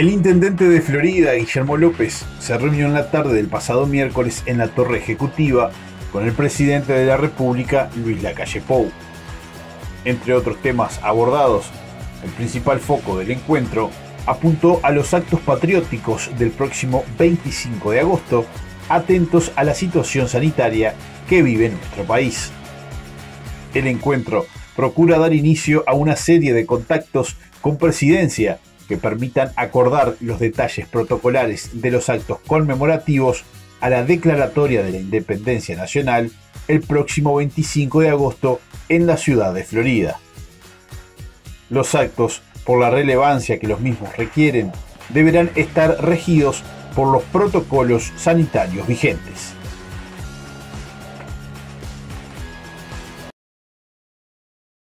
El intendente de Florida, Guillermo López, se reunió en la tarde del pasado miércoles en la torre ejecutiva con el presidente de la República, Luis Lacalle Pou. Entre otros temas abordados, el principal foco del encuentro apuntó a los actos patrióticos del próximo 25 de agosto, atentos a la situación sanitaria que vive nuestro país. El encuentro procura dar inicio a una serie de contactos con presidencia que permitan acordar los detalles protocolares de los actos conmemorativos a la declaratoria de la independencia nacional el próximo 25 de agosto en la ciudad de Florida. Los actos, por la relevancia que los mismos requieren, deberán estar regidos por los protocolos sanitarios vigentes.